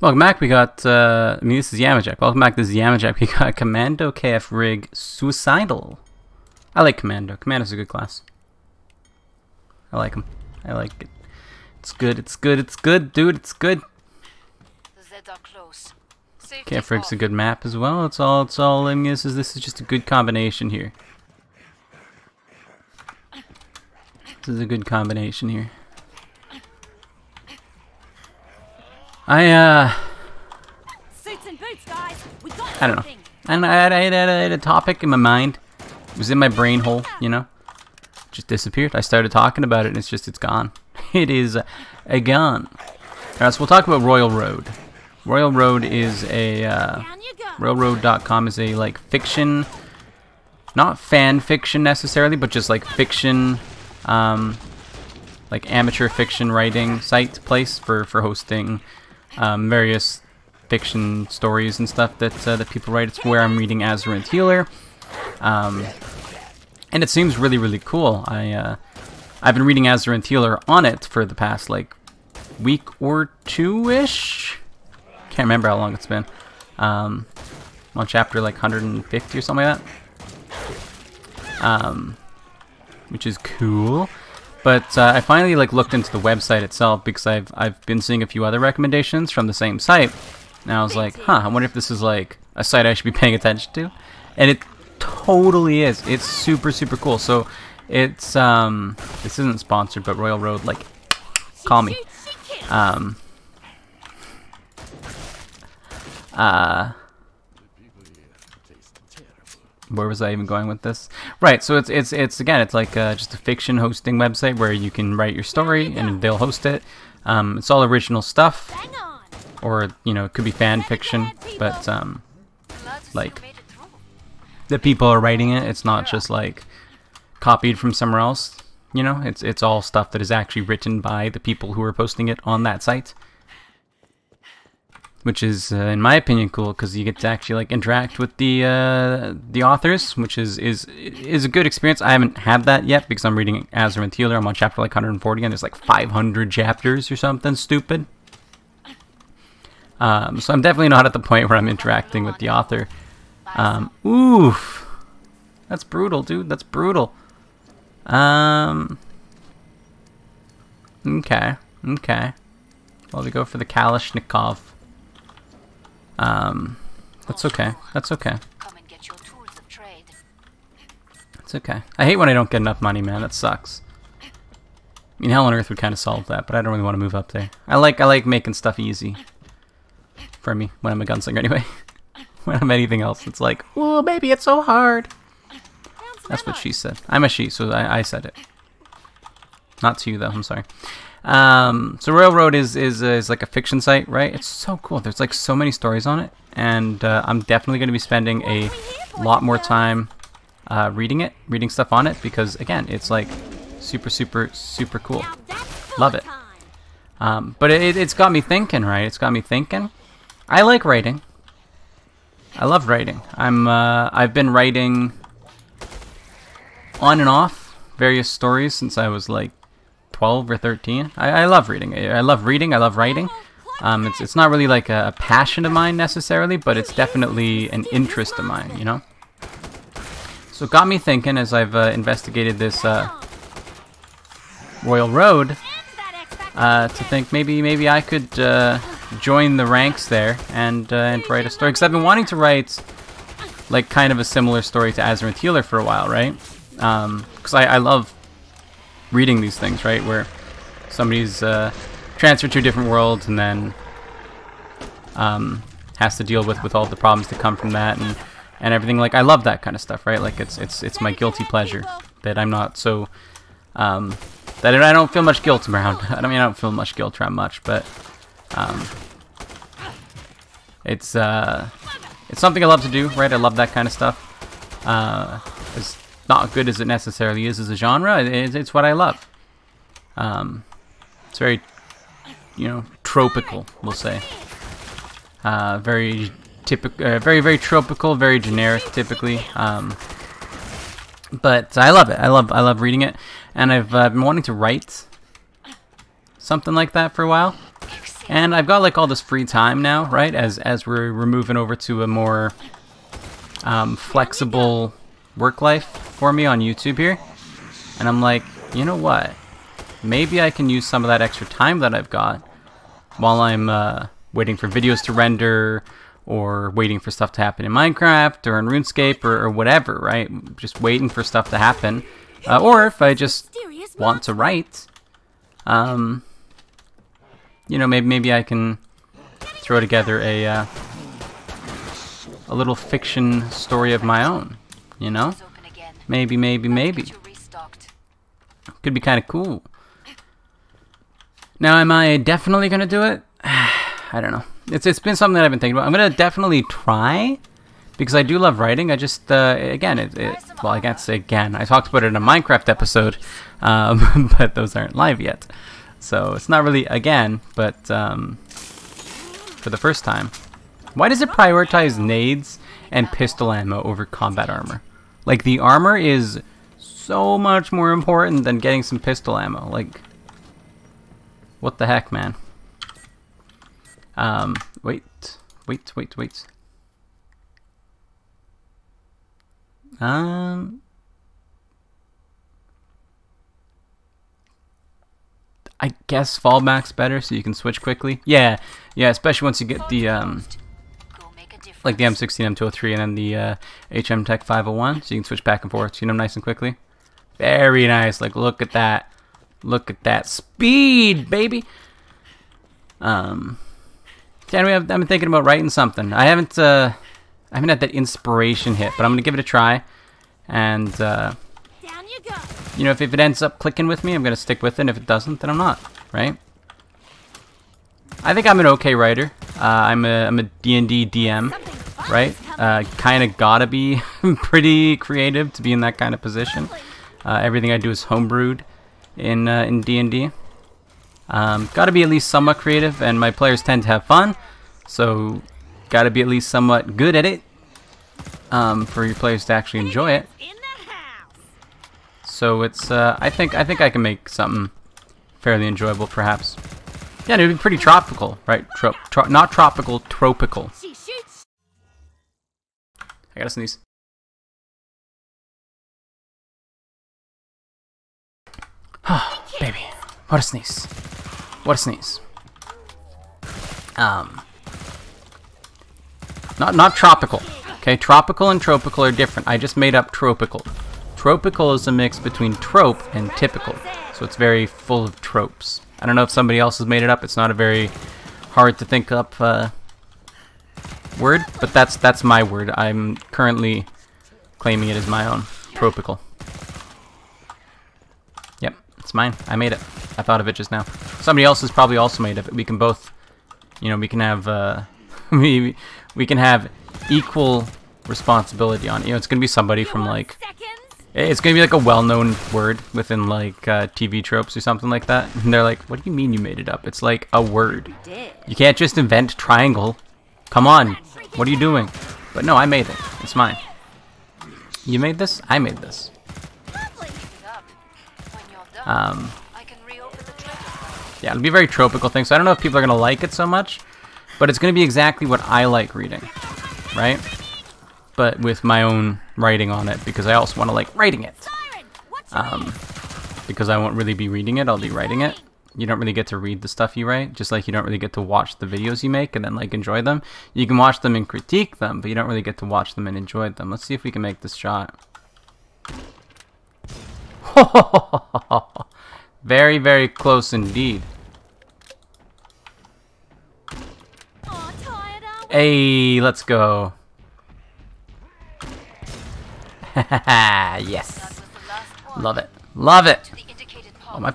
Welcome back. We got, uh, I mean, this is Yamajac. Welcome back. This is Yamajac. We got Commando KF Rig Suicidal. I like Commando. Commando's a good class. I like him. I like it. It's good. It's good. It's good, dude. It's good. Zed are close. KF Rig's a good map as well. It's all. It's all. I mean, this is this is just a good combination here. This is a good combination here. I uh. Suits and boots, guys. We got I don't know. And I had, I, had, I had a topic in my mind. It was in my brain hole, you know. Just disappeared. I started talking about it, and it's just it's gone. It is a gun. Alright, so we'll talk about Royal Road. Royal Road is a uh, Down you go. RoyalRoad.com is a like fiction, not fan fiction necessarily, but just like fiction, um, like amateur fiction writing site place for for hosting um, various fiction stories and stuff that uh, that people write. It's where I'm reading Azarinth Healer, um, and it seems really really cool. I uh, I've been reading Azarinth Healer on it for the past like week or two ish. Can't remember how long it's been. Um, on chapter like 150 or something like that. Um, which is cool. But uh, I finally like looked into the website itself because I've I've been seeing a few other recommendations from the same site. And I was like, huh, I wonder if this is like a site I should be paying attention to. And it totally is. It's super super cool. So it's um this isn't sponsored, but Royal Road like call me. Um uh where was I even going with this? Right, so it's it's it's again, it's like uh, just a fiction hosting website where you can write your story and they'll host it. Um, it's all original stuff, or you know, it could be fan fiction, but um, Glad to see Like- you made it through. the people are writing it. It's not just like copied from somewhere else. You know, it's it's all stuff that is actually written by the people who are posting it on that site, which is, uh, in my opinion, cool because you get to actually like interact with the uh, the authors, which is is is a good experience. I haven't had that yet because I'm reading Azarinth Healer. I'm on chapter like 140, and there's like 500 chapters or something stupid. Um, so I'm definitely not at the point where I'm interacting with the author. Um, oof. That's brutal, dude. That's brutal. Um. Okay. Okay. Well, we go for the Kalashnikov. Um. That's okay. That's okay. Come and get your tools of trade. It's okay. I hate when I don't get enough money, man. That sucks. I mean, Hell on Earth would kind of solve that, but I don't really want to move up there. I like I like making stuff easy. For me, when I'm a gunslinger, anyway. when I'm anything else, it's like, oh, baby, it's so hard. That's what she said. I'm a she, so I, I said it. Not to you though. I'm sorry. Um, so Royal Road is is uh, is like a fiction site, right? It's so cool. There's like so many stories on it, and uh, I'm definitely going to be spending a lot more time uh, reading it, reading stuff on it, because again, it's like super, super, super cool. Love it. Um, but it, it's got me thinking, right? It's got me thinking. I like writing. I love writing. I'm uh, I've been writing on and off various stories since I was like 12 or 13. I, I love reading. I, love reading. I love writing. Um, it's it's not really like a, a passion of mine necessarily, but it's definitely an interest of mine. You know. So it got me thinking as I've uh, investigated this uh, Royal Road uh, to think maybe maybe I could uh, join the ranks there and uh, and write a story because I've been wanting to write like kind of a similar story to Azarinth Healer for a while, right? Because I, I love reading these things, right? Where somebody's uh, transferred to a different world and then um, has to deal with with all the problems that come from that and and everything. Like I love that kind of stuff, right? Like it's it's it's my guilty pleasure that I'm not so um, that I don't feel much guilt around. I mean, I don't feel much guilt around much, but um, it's uh, it's something I love to do, right? I love that kind of stuff. Uh, not good as it necessarily is as a genre, it, it's what I love. Um, it's very, you know, tropical, we'll say. Uh, very typical, uh, very very tropical, very generic, typically. Um, but I love it. I love I love reading it, and I've uh, been wanting to write something like that for a while. And I've got like all this free time now, right? As as we're, we're moving over to a more um, flexible work life for me on YouTube here. And I'm like, you know what? Maybe I can use some of that extra time that I've got while I'm uh, waiting for videos to render or waiting for stuff to happen in Minecraft or in RuneScape or, or whatever, right? Just waiting for stuff to happen. Uh, or if I just want to write, um, you know, maybe maybe I can throw together a uh, a little fiction story of my own. You know, It's open again. Maybe, maybe, maybe Get you restocked. could be kind of cool. Now, am I definitely gonna do it? I don't know. It's it's been something that I've been thinking about. I'm gonna definitely try because I do love writing. I just uh, again, it, it well, I can't say again. I talked about it in a Minecraft episode, um, but those aren't live yet, so it's not really again. But um, for the first time, why does it prioritize nades and pistol ammo over combat armor? Like the armor is so much more important than getting some pistol ammo. Like, what the heck, man? Um, wait, wait, wait, wait. Um, I guess fallback's better, so you can switch quickly. Yeah, yeah, especially once you get the um, like the M16, M203, and then the uh, HM Tech 501, so you can switch back and forth, you know, nice and quickly. Very nice. Like, look at that. Look at that speed, baby. Um, yeah, anyway, I've, I've been thinking about writing something. I haven't, uh, I haven't had that inspiration hit, but I'm gonna give it a try. And uh, Down you go. you know, if, if it ends up clicking with me, I'm gonna stick with it. And if it doesn't, then I'm not. Right? I think I'm an okay writer. Uh, I'm a I'm a D&D DM, right? Uh, kind of gotta be pretty creative to be in that kind of position. Uh, everything I do is homebrewed in uh, in D&D. Um, gotta be at least somewhat creative, and my players tend to have fun, so gotta be at least somewhat good at it um, for your players to actually enjoy it. So it's uh, I think I think I can make something fairly enjoyable, perhaps. Yeah, it'd be pretty tropical, right? Tro- tro- not tropical, tropical. I gotta sneeze. Oh, baby, what a sneeze! What a sneeze! Um, not not tropical. Okay, tropical and tropical are different. I just made up tropical. Tropical is a mix between trope and typical, so it's very full of tropes. I don't know if somebody else has made it up. It's not a very hard to think up uh, word, but that's that's my word. I'm currently claiming it as my own. Tropical. Yep, it's mine. I made it. I thought of it just now. Somebody else has probably also made it. We can both, you know, we can have uh, we we can have equal responsibility on it. You know, it's gonna be somebody from like it's gonna be like a well-known word within like uh, TV tropes or something like that. And they're like, "What do you mean you made it up? It's like a word. You can't just invent triangle. Come on, what are you doing?" But no, I made it. It's mine. You made this? I made this. Lovely. It up. When you're done, Um, I can reopen the treasure. yeah, it'll be a very tropical thing. So I don't know if people are gonna like it so much, but it's gonna be exactly what I like reading, right? But with my own writing on it because I also want to like writing it. Um, because I won't really be reading it, I'll be writing it. You don't really get to read the stuff you write, just like you don't really get to watch the videos you make and then like enjoy them. You can watch them and critique them, but you don't really get to watch them and enjoy them. Let's see if we can make this shot. very, very close indeed. Hey, let's go. yes. Love it. Love it. Pod my-.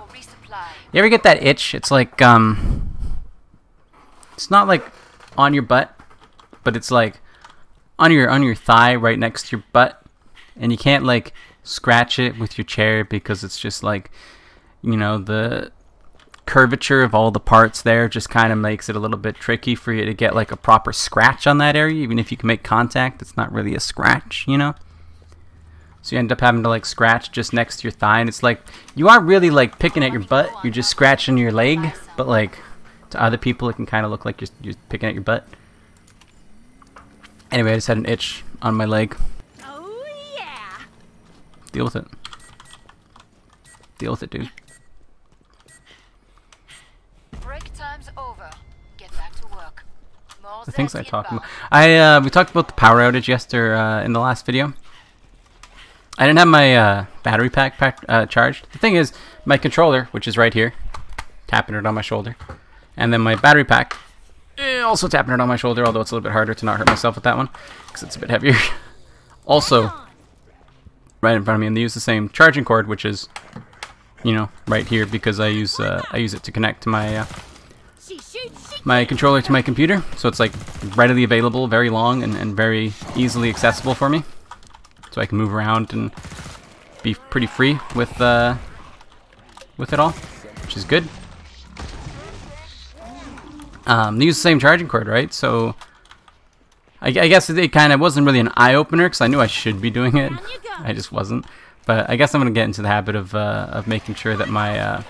You ever get that itch? It's like um it's not like on your butt, but it's like on your on your thigh right next to your butt. And you can't like scratch it with your chair because it's just like you know the curvature of all the parts there just kind of makes it a little bit tricky for you to get like a proper scratch on that area even if you can make contact. It's not really a scratch you know so you end up having to like scratch just next to your thigh, and it's like you aren't really like picking at your butt. You're just scratching your leg, but like to other people, it can kind of look like you're, you're picking at your butt. Anyway, I just had an itch on my leg. Oh yeah. Deal with it. Deal with it, dude. Break time's over. Get back to work. More The things I talked about. I uh, we talked about the power outage yesterday uh, in the last video. I didn't have my uh, battery pack, pack uh, charged. The thing is, my controller, which is right here, tapping it on my shoulder, and then my battery pack, eh, also tapping it on my shoulder. Although it's a little bit harder to not hurt myself with that one because it's a bit heavier. also, right in front of me, and they use the same charging cord, which is, you know, right here because I use uh, I use it to connect to my uh, my controller to my computer, so it's like readily available, very long, and, and very easily accessible for me. So I can move around and be pretty free with uh, with it all, which is good. Um, they use the same charging cord, right? So I, I guess it, kind of wasn't really an eye opener because I knew I should be doing it. Down you go. I just wasn't. But I guess I'm gonna get into the habit of uh, of making sure that my uh,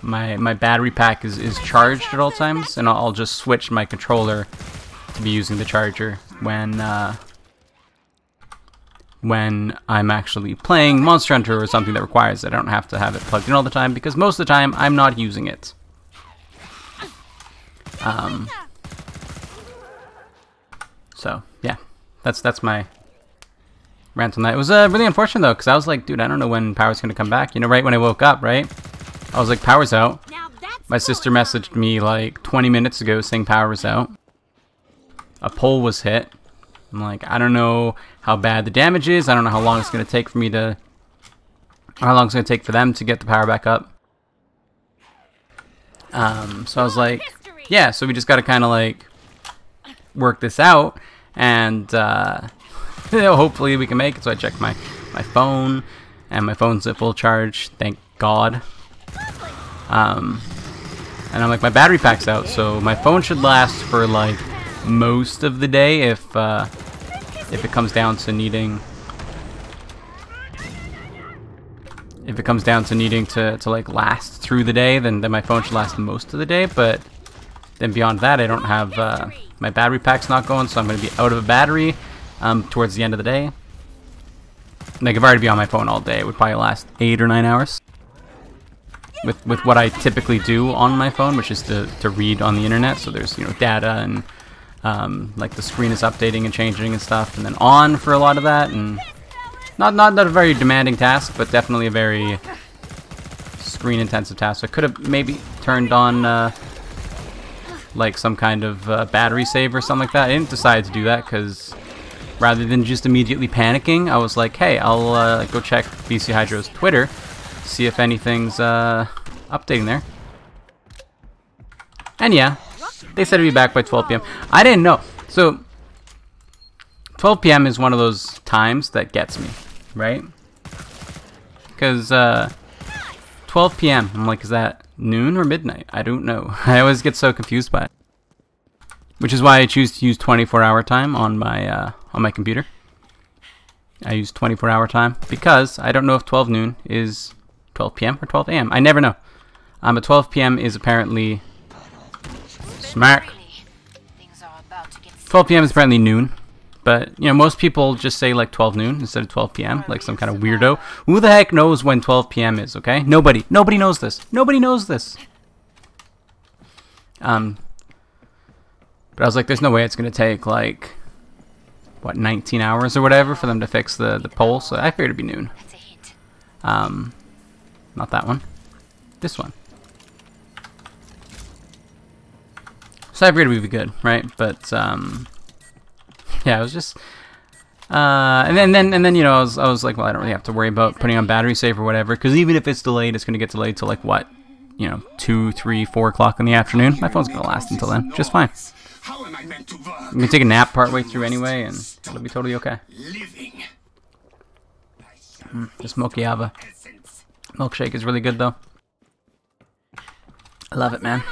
my my battery pack is, is charged at all times, and I'll, I'll just switch my controller to be using the charger when uh, when I'm actually playing Monster Hunter or something that requires it. I don't have to have it plugged in all the time because most of the time I'm not using it. Um, so yeah, that's that's my rant on that. It was uh, really unfortunate though, because I was like, dude, I don't know when power's gonna come back. You know, right when I woke up, right? I was like, power's out. My sister messaged me like 20 minutes ago saying power was out. A pole was hit. I'm like, I don't know how bad the damage is. I don't know how long it's gonna take for me to, how long it's gonna take for them to get the power back up. Um, so I was like, yeah. So we just gotta kind of like work this out, and uh, you know, hopefully we can make it. So I checked my my phone, and my phone's at full charge. Thank God. Um, and I'm like, my battery pack's out, so my phone should last for like most of the day if uh, if it comes down to needing if it comes down to needing to, to like last through the day, then, then my phone should last most of the day. But then beyond that, I don't have uh, my battery pack's not going, so I'm going to be out of a battery um, towards the end of the day. Like if I were to be on my phone all day, it would probably last eight or nine hours with with what I typically do on my phone, which is to, to read on the internet. So there's you know data and um, like the screen is updating and changing and stuff, and then on for a lot of that, and not not not a very demanding task, but definitely a very screen intensive task. So I could have maybe turned on uh, like some kind of uh, battery save or something like that. I didn't decide to do that because rather than just immediately panicking, I was like, hey, I'll uh, go check BC Hydro's Twitter see if anything's uh, updating there. And yeah, they said it'd be back by 12 p.m. I didn't know. So 12 p.m. is one of those times that gets me, right? Because uh, 12 p.m. I'm like, is that noon or midnight? I don't know. I always get so confused by it. Which is why I choose to use 24-hour time on my uh, on my computer. I use 24-hour time because I don't know if 12 noon is 12 p.m. or 12 a.m. I never know. Um, but 12 p.m. is apparently get 12 p.m. is apparently noon. But, you know, most people just say like 12 noon instead of 12 p.m. Like some kind of weirdo. Who the heck knows when 12 p.m. is, okay? Nobody. Nobody knows this. Nobody knows this. Um, but I was like, there's no way it's going to take like, what, 19 hours or whatever for them to fix the, the pole. So I figured it'd be noon. Um, not that one. This one. So I figured we'd be good, right? But um, yeah, it was just. Uh, and then, then, and then, you know, I was, I was like, well, I don't really have to worry about putting on battery save or whatever, because even if it's delayed, it's going to get delayed till like what, you know, two, three, four o'clock in the afternoon. My phone's going to last until then, just fine. I? I'm gonna take a nap partway through anyway, and it'll be totally okay. Living. The smoky Ava milkshake is really good though. I love it, man.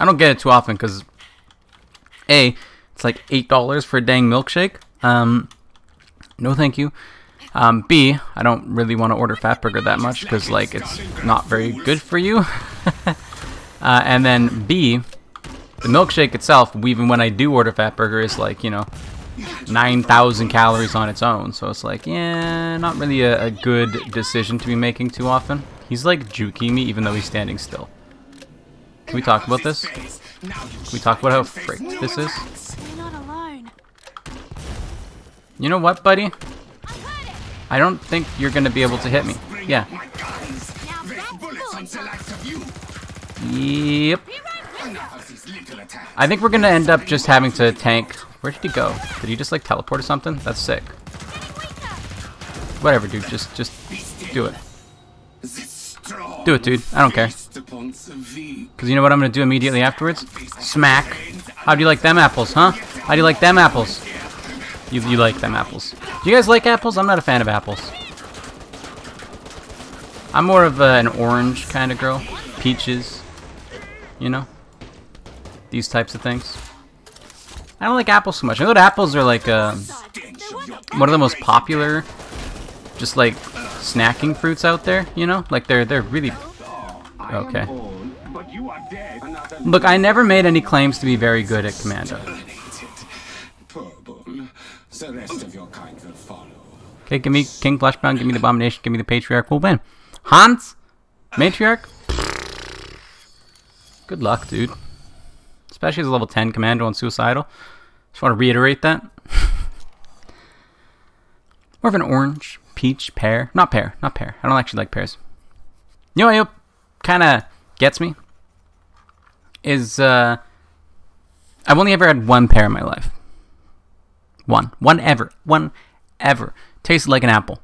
I don't get it too often because a it's like eight dollars for a dang milkshake. Um, no, thank you. Um, B, I don't really want to order Fatburger that much because like it's not very good for you. uh, and then B, the milkshake itself, even when I do order Fatburger, is like you know 9,000 calories on its own. So it's like, yeah, not really a, a good decision to be making too often. He's like juking me even though he's standing still. Can we talk about this? Can we talk about how freaked this is? You know what, buddy? I don't think you're gonna be able to hit me. Yeah. Yep. I think we're gonna end up just having to tank. Where did he go? Did he just like teleport or something? That's sick. Whatever, dude. Just, just do it. Do it, dude. I don't care. Feast upon the weak. Cause you know what I'm gonna do immediately afterwards? Smack. How do you like them apples, huh? How do you like them apples? You, you like them apples. Do you guys like apples? I'm not a fan of apples. I'm more of uh, an orange kind of girl. Peaches. You know? These types of things. I don't like apples so much. I know that apples are like uh, one of the most popular, just like snacking fruits out there. You know, like they're they're really okay. But you are dead. Another Look, I never made any claims to be very good at Commando. Poor bull. The rest of your kind will follow. Okay, give me King Fleshpound, give me the Abomination, give me the Patriarch. We'll win. Hans? Matriarch? Good luck, dude. Especially as a level 10 Commando on Suicidal. Just want to reiterate that. More of an orange, peach, pear. Not pear, not pear. I don't actually like pears. Know what kind of gets me? Is, uh... I've only ever had one pear in my life. One. One ever. One ever. Tasted like an apple.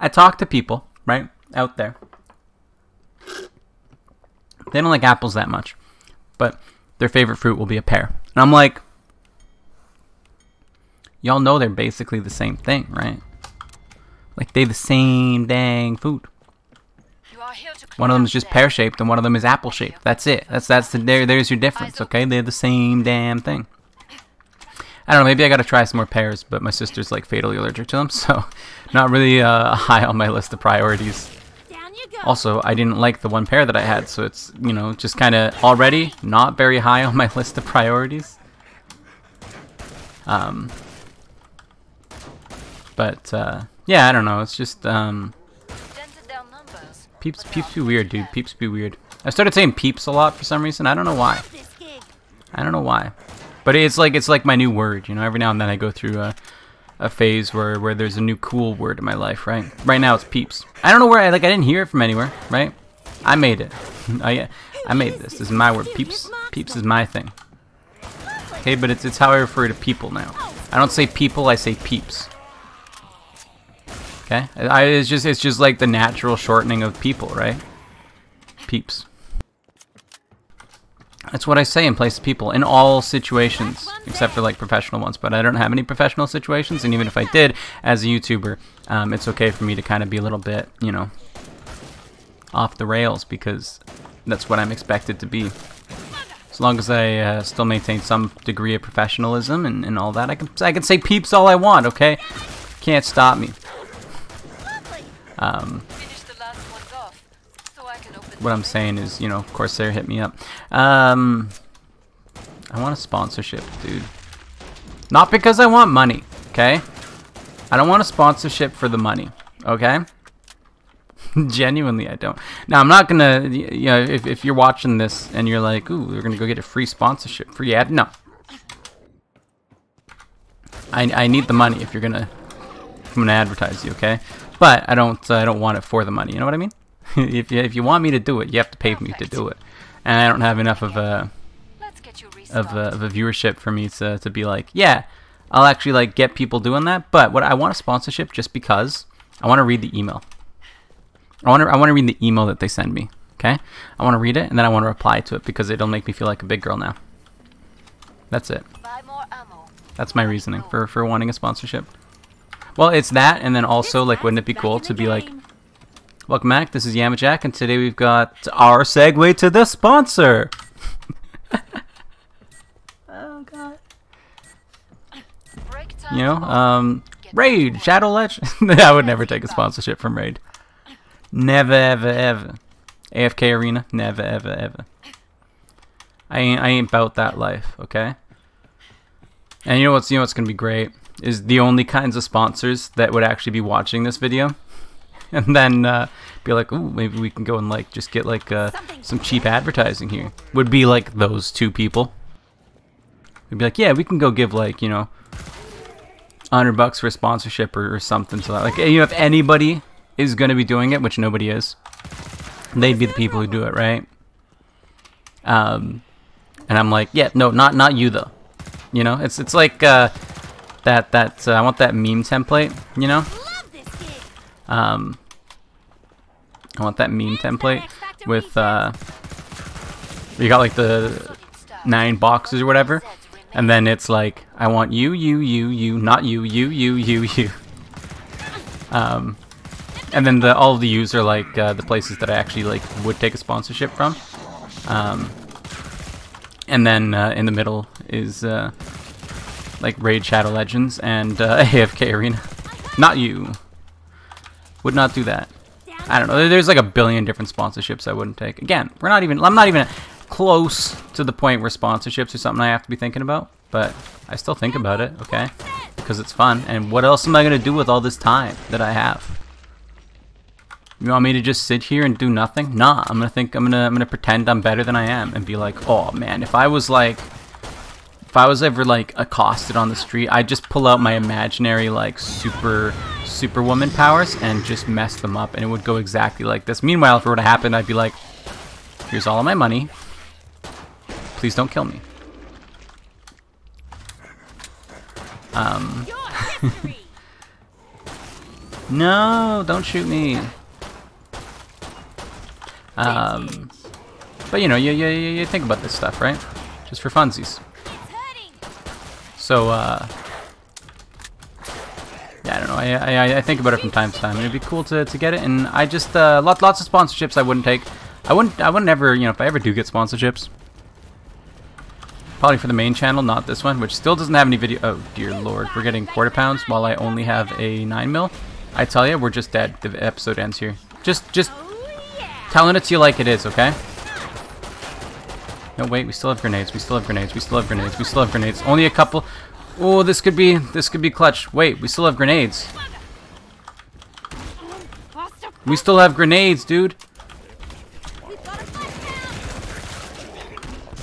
I talk to people, right, out there. They don't like apples that much, but their favorite fruit will be a pear. And I'm like, y'all know they're basically the same thing, right? Like they the same dang food. You are here to One of them is just pear shaped and one of them is apple shaped. That's it. That's that's the there. There's your difference. Okay, they're the same damn thing. I don't know. Maybe I gotta try some more pears, but my sister's like fatally allergic to them, so not really uh, high on my list of priorities. Down you go. Also, I didn't like the one pear that I had, so it's you know just kind of already not very high on my list of priorities. Um, but uh, yeah, I don't know. It's just um, dented down numbers. peeps. Peeps be weird, dude. Peeps be weird. I started saying peeps a lot for some reason. I don't know why. I don't know why, but it's like it's like my new word. You know, every now and then I go through a, a phase where where there's a new cool word in my life. Right. Right now it's peeps. I don't know where I like. I didn't hear it from anywhere. Right. I made it. I I made this. This is my word. Peeps. Peeps is my thing. Okay, but it's it's how I refer to people now. I don't say people. I say peeps. Okay. I, it's just it's just like the natural shortening of people, right? Peeps. That's what I say in place of people in all situations, except for like professional ones. But I don't have any professional situations, and even if I did, as a YouTuber, um, it's okay for me to kind of be a little bit, you know, off the rails because that's what I'm expected to be. As long as I uh, still maintain some degree of professionalism and, and all that, I can I can say peeps all I want. Okay, can't stop me. Um, what I'm saying is, you know, Corsair hit me up. Um, I want a sponsorship, dude. Not because I want money, okay? I don't want a sponsorship for the money, okay? Genuinely, I don't. Now, I'm not gonna, you know, if, if you're watching this and you're like, ooh, we're gonna go get a free sponsorship, free ad, no. I, I need the money if you're gonna, I'm gonna advertise you, okay? But I don't, I don't want it for the money. You know what I mean? if you if you want me to do it, you have to pay me to do it, and I don't have enough of a Let's get you of a, of a viewership for me to to be like, yeah, I'll actually like get people doing that. But what I want a sponsorship just because I want to read the email. I want to I want to read the email that they send me. Okay, I want to read it and then I want to reply to it because it'll make me feel like a big girl now. That's it. Buy more ammo. That's my reasoning for for wanting a sponsorship. Well, it's that, and then also like, wouldn't it be cool to be like, welcome back. This is Yamajac, and today we've got our segue to the sponsor. oh god. You know, um, Raid, Shadow Legend. I would never take a sponsorship from Raid. Never, ever, ever. AFK Arena, never, ever, ever. I ain't, I ain't about that life, okay? And you know what's, you know what's gonna be great is the only kinds of sponsors that would actually be watching this video, and then uh, be like, ooh, maybe we can go and like just get like uh, some cheap advertising here. Would be like those two people. We'd be like, yeah, we can go give like you know, hundred bucks for a sponsorship or, or something. So that like, you know, if anybody is gonna be doing it, which nobody is, they'd be the people who do it, right? Um, and I'm like, yeah, no, not not you though. You know, it's it's like uh, that that uh, I want that meme template. You know, um, I want that meme template with uh, you got like the nine boxes or whatever, and then it's like I want you, you, you, you, not you, you, you, you, you. Um, and then the all of the U's are like uh, the places that I actually like would take a sponsorship from. Um, and then uh, in the middle is uh, like Raid Shadow Legends and uh, AFK Arena. Not you. Would not do that. I don't know. There's like a billion different sponsorships I wouldn't take. Again, we're not even. I'm not even close to the point where sponsorships are something I have to be thinking about. But I still think about it. Okay, because it's fun. And what else am I gonna do with all this time that I have? You want me to just sit here and do nothing? Nah, I'm gonna think I'm gonna I'm gonna pretend I'm better than I am and be like, oh man, if I was like if I was ever like accosted on the street, I'd just pull out my imaginary like super superwoman powers and just mess them up and it would go exactly like this. Meanwhile, if it were to happen, I'd be like, here's all of my money. Please don't kill me. Um No, don't shoot me. Um, but you know, you, you, you you think about this stuff, right? Just for funsies. So, uh, yeah, I don't know. I, I, I think about it from time to time. It'd be cool to, to get it, and I just uh, lots lots of sponsorships I wouldn't take. I wouldn't I wouldn't ever you know if I ever do get sponsorships. Probably for the main channel, not this one, which still doesn't have any video. Oh dear lord, we're getting quarter pounds while I only have a nine mil. I tell you, we're just dead. The episode ends here. Just just telling it to you like it is, okay? No, wait, we still have grenades. We still have grenades. We still have grenades. We still have grenades. Only a couple. Oh, this could be this could be clutch. Wait, we still have grenades. We still have grenades, dude.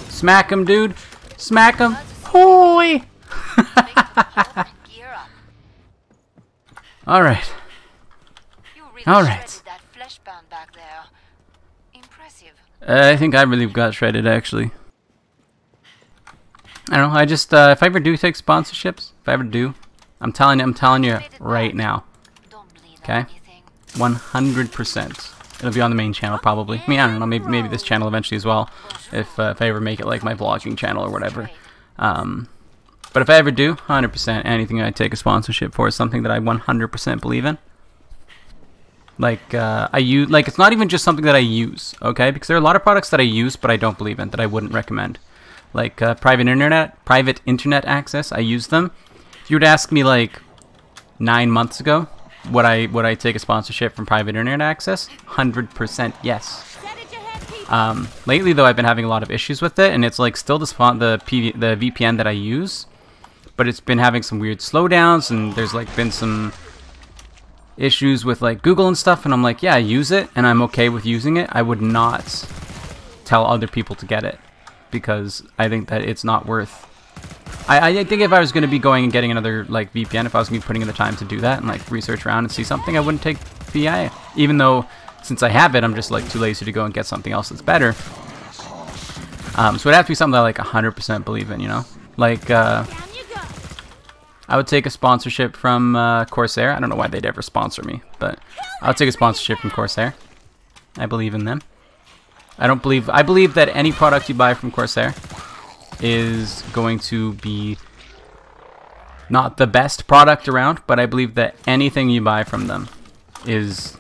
Smack him, dude. Smack him. Up. All right. All right. that Fleshpound back there. Impressive. Uh, I think I really got shredded, actually. I don't know. I just uh, if I ever do take sponsorships, if I ever do, I'm telling you, I'm telling you right now. Okay. 100%. It'll be on the main channel probably. I mean, I don't know, maybe maybe this channel eventually as well, if uh, if I ever make it like my vlogging channel or whatever. Um, but if I ever do, 100%, anything I take a sponsorship for is something that I 100% believe in. Like uh, I use, like it's not even just something that I use, okay? Because there are a lot of products that I use but I don't believe in that I wouldn't recommend. Like uh, private internet, private internet access, I use them. If you would ask me like nine months ago, would I would I take a sponsorship from private internet access? Hundred percent yes. Um, lately though, I've been having a lot of issues with it, and it's like still the spon- the PV- the VPN that I use, but it's been having some weird slowdowns, and there's like been some issues with like Google and stuff, and I'm like, yeah, I use it, and I'm okay with using it. I would not tell other people to get it because I think that it's not worth. I, I think if I was going to be going and getting another like VPN, if I was going to be putting in the time to do that and like research around and see something, I wouldn't take VI. Even though since I have it, I'm just like too lazy to go and get something else that's better. Um, so it has to be something that I like 100% believe in, you know? Like, uh. I would take a sponsorship from uh, Corsair. I don't know why they'd ever sponsor me, but I would take a sponsorship from Corsair. I believe in them. I don't believe. I believe that any product you buy from Corsair is going to be not the best product around, but I believe that anything you buy from them is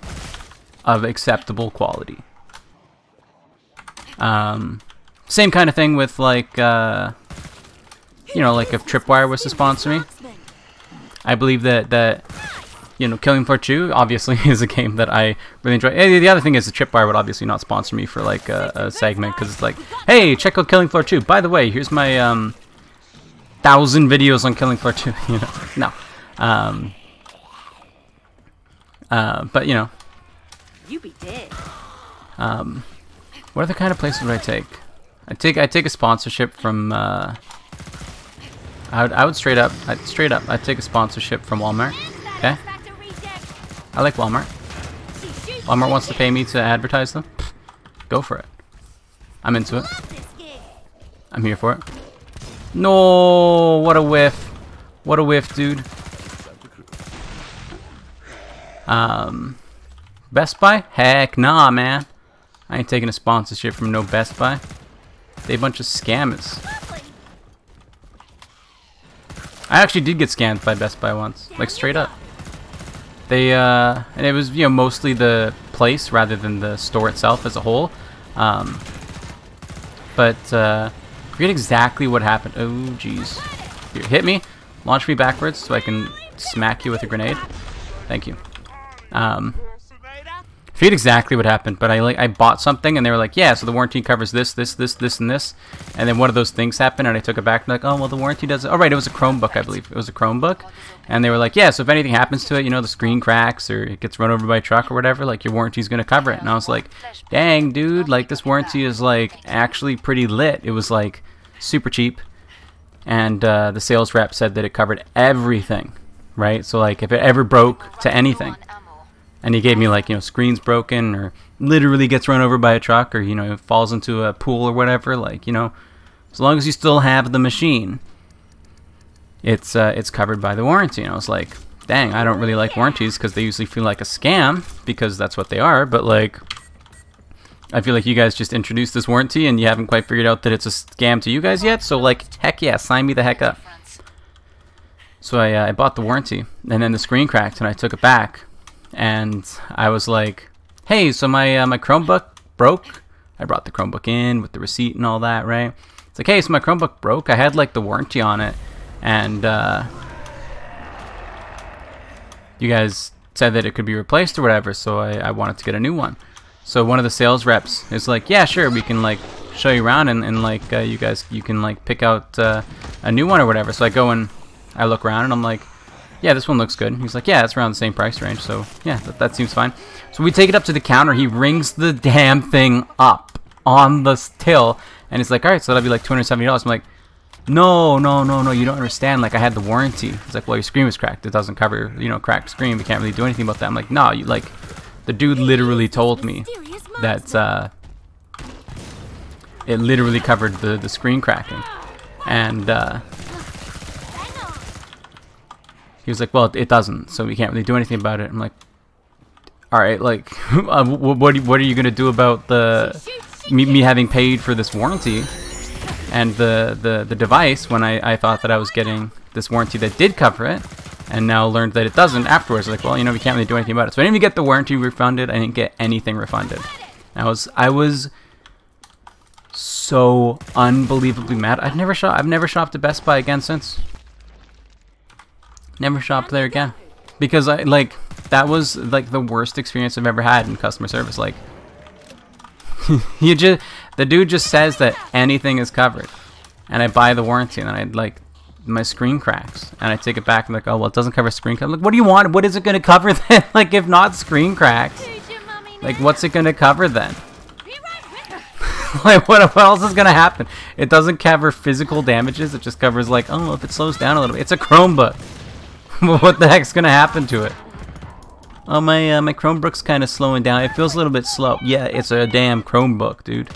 of acceptable quality. Um, same kind of thing with like, uh, you know, like if Tripwire was to sponsor me. I believe that that you know, Killing Floor 2 obviously is a game that I really enjoy. Eh, the other thing is the Tripwire would obviously not sponsor me for like a, a segment because it's like, hey, check out Killing Floor 2. By the way, here's my um thousand videos on Killing Floor 2. You know, no. Um, uh, but you know, You be dead. um, what other kind of places would I take? I take I take a sponsorship from. Uh, I would I would straight up I'd straight up I'd take a sponsorship from Walmart. Okay, I like Walmart. Walmart wants to pay me to advertise them. Go for it. I'm into it. I'm here for it. No, what a whiff. What a whiff, dude. Um, Best Buy? Heck nah, man. I ain't taking a sponsorship from no Best Buy. They bunch of scammers. I actually did get scammed by Best Buy once, like straight up. They uh, and it was you know mostly the place rather than the store itself as a whole. Um, but uh, forget exactly what happened. Oh jeez, hit me, launch me backwards so I can smack you with a grenade. Thank you. Um, forget exactly what happened, but I like I bought something and they were like, yeah, so the warranty covers this, this, this, this, and this, and then one of those things happened and I took it back and like, oh well, the warranty does. It. Oh right, it was a Chromebook, I believe. It was a Chromebook, and they were like, yeah, so if anything happens to it, you know, the screen cracks or it gets run over by a truck or whatever, like your warranty's gonna cover it. And I was like, dang, dude, like this warranty is like actually pretty lit. It was like super cheap, and uh, the sales rep said that it covered everything, right? So like if it ever broke to anything and he gave me like you know screens broken or literally gets run over by a truck or you know falls into a pool or whatever like you know as long as you still have the machine it's uh, it's covered by the warranty. And I was like dang I don't really like warranties because they usually feel like a scam because that's what they are. But like I feel like you guys just introduced this warranty and you haven't quite figured out that it's a scam to you guys yet. So like heck yeah sign me the heck up. So I, uh, I bought the warranty and then the screen cracked and I took it back and I was like, "Hey, so my uh, my Chromebook broke." I brought the Chromebook in with the receipt and all that, right? It's like, "Hey, so my Chromebook broke. I had like the warranty on it, and uh, you guys said that it could be replaced or whatever, so I, I wanted to get a new one." So one of the sales reps is like, "Yeah, sure, we can like show you around and, and like uh, you guys you can like pick out uh, a new one or whatever." So I go and I look around and I'm like yeah, this one looks good. He's like, yeah, it's around the same price range, so yeah, that, that seems fine. So we take it up to the counter. He rings the damn thing up on the till, and he's like, all right, so that'll be like $270. I'm like, no, no, no, no, you don't understand. Like, I had the warranty. He's like, well, your screen was cracked. It doesn't cover, you know, cracked screen. We can't really do anything about that. I'm like, no, you like, the dude literally told me that uh, it literally covered the the screen cracking, and. Uh, he was like, well, it doesn't, so we can't really do anything about it. I'm like, all right, like, uh, what what are you gonna do about the me, me having paid for this warranty and the the the device when I I thought that I was getting this warranty that did cover it, and now learned that it doesn't afterwards. Like, well, you know, we can't really do anything about it. So I didn't even get the warranty refunded. I didn't get anything refunded. I was I was so unbelievably mad. I've never shop I've never shopped at Best Buy again since. Never shop there again. Because I like that was like the worst experience I've ever had in customer service. Like you just the dude just says that anything is covered. And I buy the warranty and I like my screen cracks and I take it back and like, oh well it doesn't cover screen crack. Like what do you want? What is it gonna cover then? like if not screen cracks. Like what's it gonna cover then? like what, what else is gonna happen? It doesn't cover physical damages, it just covers like, oh if it slows down a little bit. It's a Chromebook. what the heck's gonna happen to it? Oh, my uh, my Chromebook's kind of slowing down. It feels a little bit slow. Yeah, it's a damn Chromebook, dude.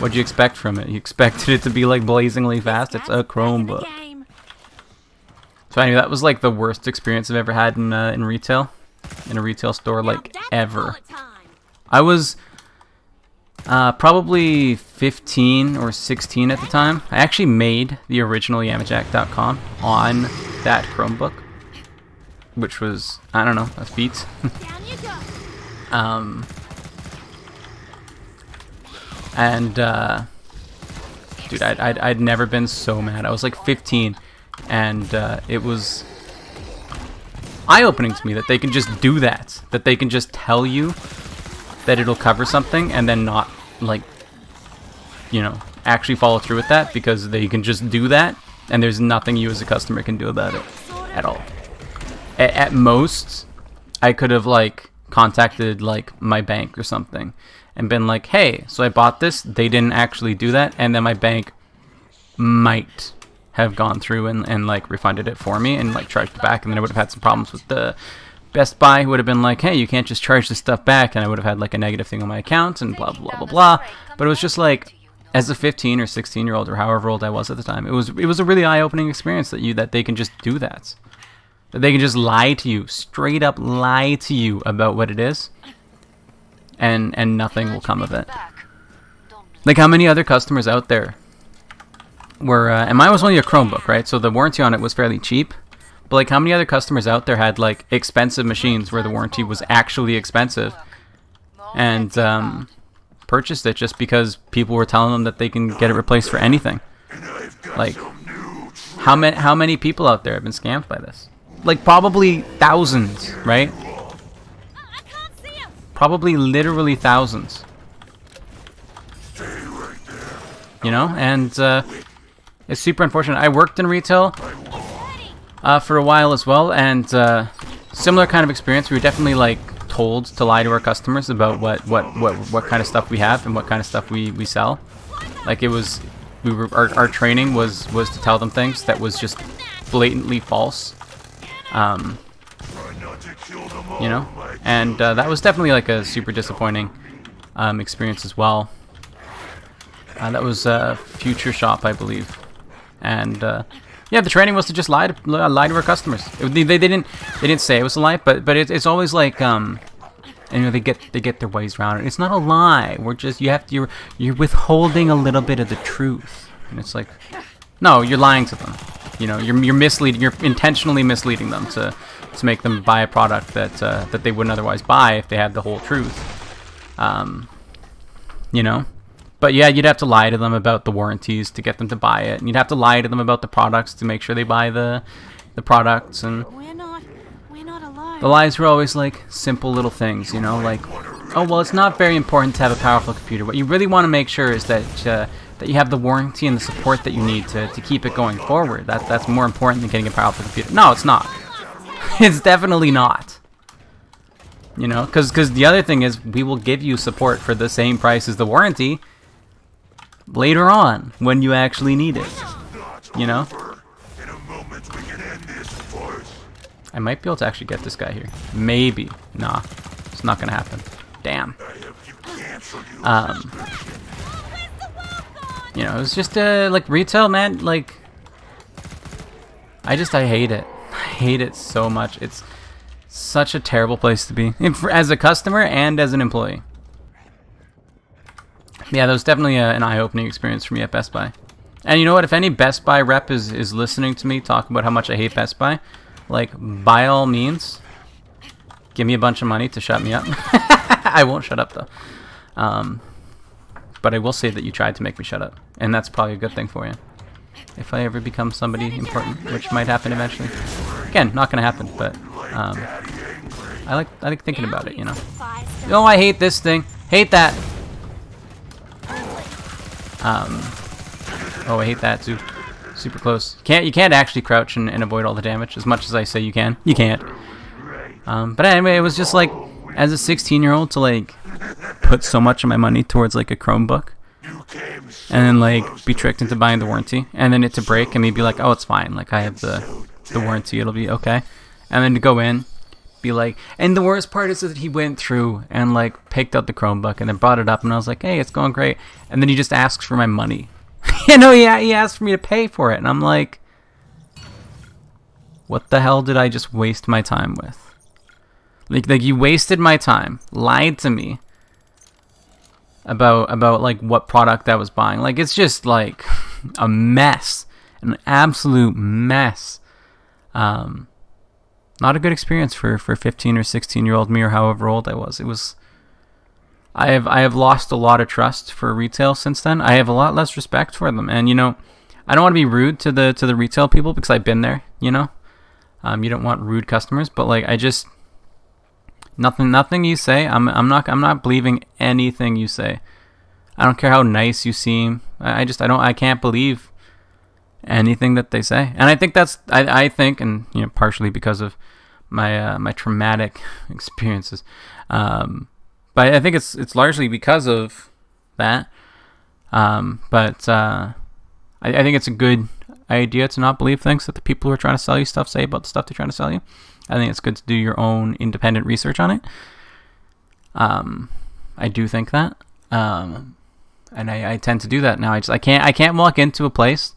What'd you expect from it? You expected it to be like blazingly fast? It's a Chromebook. So anyway, that was like the worst experience I've ever had in uh, in retail, in a retail store, like ever. I was uh, probably 15 or 16 at the time. I actually made the original Yamajac.com on that Chromebook which was I don't know a feat. um, and uh, dude, I'd, I'd I'd never been so mad. I was like 15, and uh, it was eye-opening to me that they can just do that. That they can just tell you that it'll cover something and then not like you know actually follow through with that because they can just do that and there's nothing you as a customer can do about it at all. At, at most, I could have like contacted like my bank or something and been like, "Hey, so I bought this. They didn't actually do that," and then my bank might have gone through and, and like refunded it for me and like charged it back, and then I would have had some problems with the Best Buy. Who would have been like, "Hey, you can't just charge this stuff back," and I would have had like a negative thing on my account and blah blah blah blah. But it was just like as a 15 or 16 year old or however old I was at the time, it was it was a really eye opening experience that you that they can just do that, that they can just lie to you, straight up lie to you about what it is, and and nothing will come of it. Like how many other customers out there were, uh, and mine was only a Chromebook, right? So the warranty on it was fairly cheap. But like how many other customers out there had like expensive machines where the warranty was actually expensive, and um, purchased it just because people were telling them that they can get it replaced for anything. Like, how many how many people out there have been scammed by this? Like probably thousands, right? Probably literally thousands. You know, and uh, it's super unfortunate. I worked in retail uh, for a while as well, and uh, similar kind of experience. We were definitely like told to lie to our customers about what what what what kind of stuff we have and what kind of stuff we we sell. Like it was, we were our, our training was was to tell them things that was just blatantly false. Um, you know, and uh, that was definitely like a super disappointing um, experience as well. Uh, that was uh, Future Shop, I believe, and uh, yeah, the training was to just lie to lie to our customers. It, they, they didn't they didn't say it was a lie, but but it, it's always like um, you know they get they get their ways around it. It's not a lie. We're just you have to you're you're withholding a little bit of the truth, and it's like, no, you're lying to them. You know, you're you're misleading. You're intentionally misleading them to to make them buy a product that uh, that they wouldn't otherwise buy if they had the whole truth. Um, you know. But yeah, you'd have to lie to them about the warranties to get them to buy it, and you'd have to lie to them about the products to make sure they buy the the products. And We're not. We're not the lies were always like simple little things, you know, like, oh well, it's not very important to have a powerful computer. What you really want to make sure is that uh, that you have the warranty and the support that you need to, to keep it going forward. That that's more important than getting a powerful computer. No, it's not. it's definitely not. You know, because because the other thing is we will give you support for the same price as the warranty later on when you actually need it. You know? I might be able to actually get this guy here. Maybe. Nah. It's not gonna happen. Damn. Um. You know, it's just uh, like retail, man. Like, I just I hate it. I hate it so much. It's such a terrible place to be as a customer and as an employee. Yeah, that was definitely a, an eye-opening experience for me at Best Buy. And you know what? If any Best Buy rep is, is listening to me talk about how much I hate Best Buy, like, by all means, give me a bunch of money to shut me up. I won't shut up, though. Um, but I will say that you tried to make me shut up. And that's probably a good thing for you. If I ever become somebody important, which might happen eventually. Again, not to happen, but um, I like I like thinking about it, you know. Oh, I hate this thing. Hate that. Um, oh, I hate that too. Super close. Can't you can't actually crouch and, and avoid all the damage as much as I say you can. You can't. Um, but anyway, it was just like as a 16 year old to like put so much of my money towards like a Chromebook and then like be tricked into buying the warranty and then it to break and me be like, oh, it's fine. Like I have the the warranty, it'll be okay. And then to go in, be like, and the worst part is that he went through and like picked up the Chromebook and then brought it up and I was like, hey, it's going great. And then he just asks for my money. you know, yeah, he asked for me to pay for it, and I'm like, what the hell did I just waste my time with? Like, like you wasted my time, lied to me about about like what product I was buying. Like it's just like a mess, an absolute mess. Um, not a good experience for for 15 or 16 year old me or however old I was. It was. I have I have lost a lot of trust for retail since then. I have a lot less respect for them, and you know, I don't want to be rude to the to the retail people because I've been there. You know, Um, you don't want rude customers, but like I just nothing nothing you say. I'm I'm not I'm not believing anything you say. I don't care how nice you seem. I, I just I don't I can't believe anything that they say. And I think that's I, I think and you know partially because of my uh, my traumatic experiences. Um, but I think it's it's largely because of that. Um, but uh, I, I think it's a good idea to not believe things that the people who are trying to sell you stuff say about the stuff they're trying to sell you. I think it's good to do your own independent research on it. Um, I do think that, um, and I, I tend to do that now. I just I can't I can't walk into a place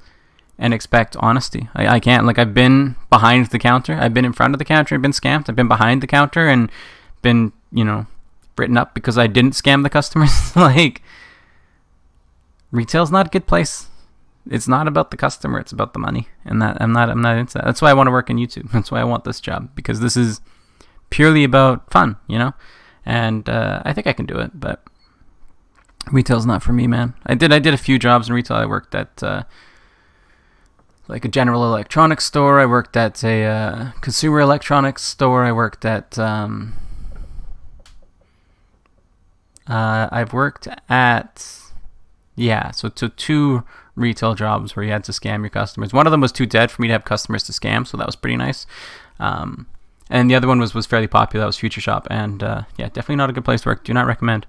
and expect honesty. I, I can't like I've been behind the counter, I've been in front of the counter and been scammed. I've been behind the counter and been you know written up because I didn't scam the customers. like retail's not a good place. It's not about the customer, it's about the money. And that I'm not I'm not into that. That's why I want to work in YouTube. That's why I want this job because this is purely about fun, you know? And uh, I think I can do it, but retail's not for me, man. I did I did a few jobs in retail. I worked at uh, like a general electronics store. I worked at a uh, consumer electronics store. I worked at um, uh, I've worked at yeah, so to two retail jobs where you had to scam your customers. One of them was too dead for me to have customers to scam, so that was pretty nice. Um, and the other one was was fairly popular. That was Future Shop, and uh, yeah, definitely not a good place to work. Do not recommend.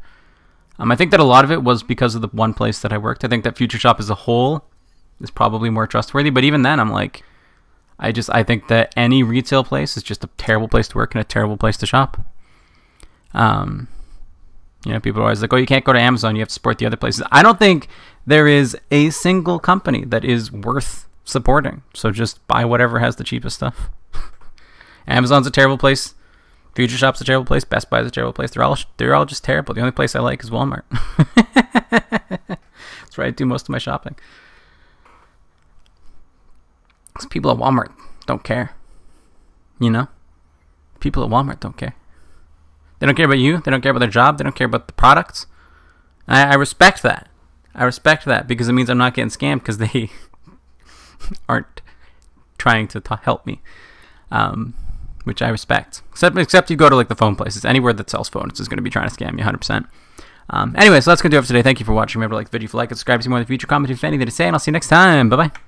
Um, I think that a lot of it was because of the one place that I worked. I think that Future Shop as a whole is probably more trustworthy, but even then, I'm like, I just I think that any retail place is just a terrible place to work and a terrible place to shop. Um, you know, people are always like, "Oh, you can't go to Amazon. You have to support the other places." I don't think there is a single company that is worth supporting. So just buy whatever has the cheapest stuff. Amazon's a terrible place. Future Shop's a terrible place. Best Buy's a terrible place. They're all they're all just terrible. The only place I like is Walmart. That's where I do most of my shopping. Because people at Walmart don't care. You know? People at Walmart don't care. They don't care about you. They don't care about their job. They don't care about the products. I, I respect that. I respect that because it means I'm not getting scammed because they aren't trying to t- help me, um, which I respect. Except, except you go to like the phone places, anywhere that sells phones is going to be trying to scam you 100%. Um, anyway, so that's going to do it for today. Thank you for watching. Remember to like the video if you like it, subscribe to see more in the future. Comment if you have anything to say, and I'll see you next time. Bye bye.